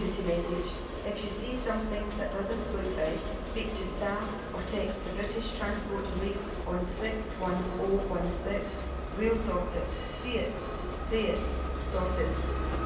message. If you see something that doesn't look right, speak to staff or text the British Transport Police on 61016. We'll sort it. See it. See it. Sorted.